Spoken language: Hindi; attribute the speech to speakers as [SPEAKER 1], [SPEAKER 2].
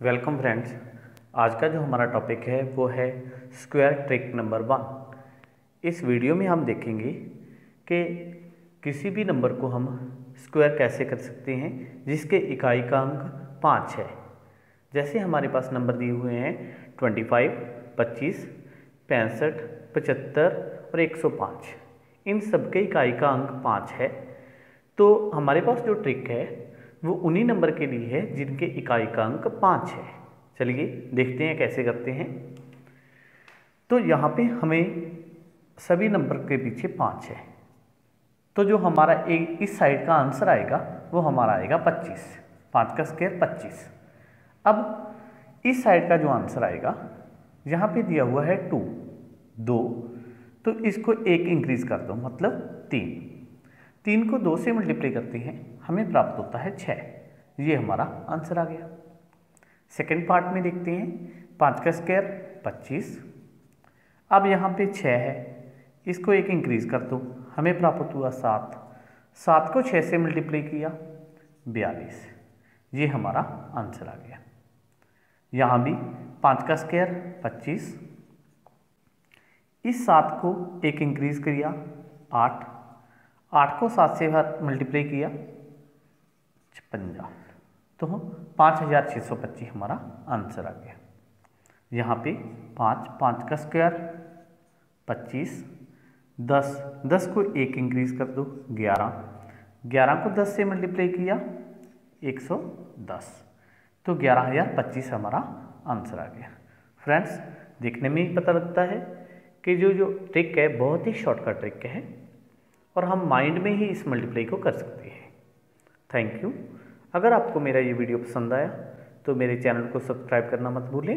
[SPEAKER 1] वेलकम फ्रेंड्स, आज का जो हमारा टॉपिक है, वो है स्क्वायर ट्रिक नंबर वन इस वीडियो में हम देखेंगे कि किसी भी नंबर को हम स्क्वायर कैसे कर सकते हैं, जिसके इकाई का अंक पाँच है। जैसे हमारे पास नंबर दिए हुए हैं ट्वेंटी फाइव पच्चीस, पैंसठ, पचहत्तर और एक सौ पाँच। इन सबके इकाई का अंक पाँच है। तो हमारे पास जो ट्रिक है वो उन्हीं नंबर के लिए है जिनके इकाई का अंक पाँच है। चलिए देखते हैं कैसे करते हैं। तो यहाँ पे हमें सभी नंबर के पीछे पाँच है। तो जो हमारा एक इस साइड का आंसर आएगा, वो हमारा आएगा पच्चीस। पाँच का स्केयर पच्चीस। अब इस साइड का जो आंसर आएगा, यहाँ पे दिया हुआ है टू। दो। तो इसको एक इंक्रीज कर दो मतलब तीन। तीन को दो से मल्टीप्लाई करते हैं, हमें प्राप्त होता है छः ये हमारा आंसर आ गया। सेकेंड पार्ट में देखते हैं, पाँच का स्क्वायर पच्चीस। अब यहाँ पे छः है, इसको एक इंक्रीज कर दो, हमें प्राप्त हुआ सात। सात को छः से मल्टीप्लाई किया, बयालीस। ये हमारा आंसर आ गया। यहाँ भी पाँच का स्क्वायर पच्चीस। इस सात को एक इंक्रीज किया, आठ। आठ को सात से मल्टीप्लाई किया छप्पंजा तो पाँच हज़ार छः सौ पच्चीस हमारा आंसर आ गया। यहाँ पे पाँच पाँच का स्क्वायर पच्चीस, दस दस को एक इंक्रीज कर दो, ग्यारह। ग्यारह को दस से मल्टीप्लाई किया, एक सौ दस। तो ग्यारह हज़ार पच्चीस हमारा आंसर आ गया। फ्रेंड्स देखने में ही पता लगता है कि जो जो ट्रिक है, बहुत ही शॉर्टकट ट्रिक है। और हम माइंड में ही इस मल्टीप्लाई को कर सकते हैं। थैंक यू अगर आपको मेरा ये वीडियो पसंद आया तो मेरे चैनल को सब्सक्राइब करना मत भूलें।